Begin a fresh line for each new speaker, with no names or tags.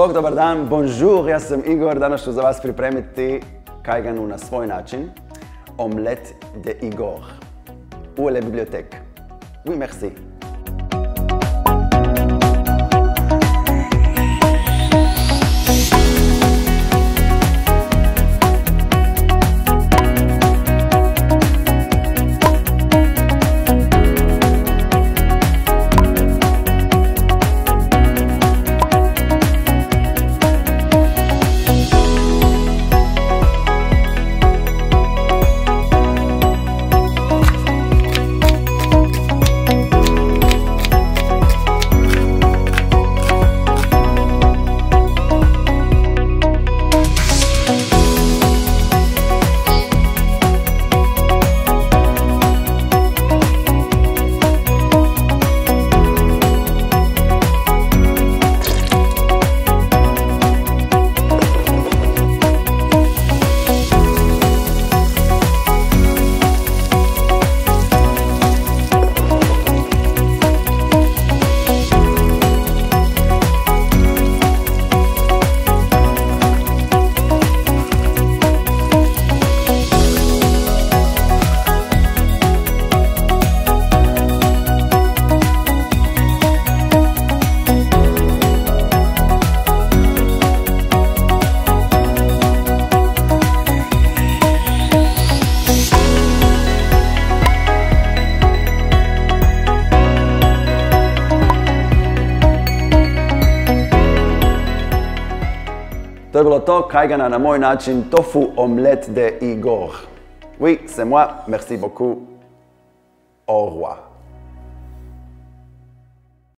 Bog, dobar dan, bonjour, ja sam Igor, danas ću za vas pripremiti kajganu na svoj način. Omelette de Igor. Est la bibliothèque? Oui, merci. To je bilo to, kajgana na moj tofu omelette de Igor. Oui, c'est moi, merci beaucoup. Au revoir.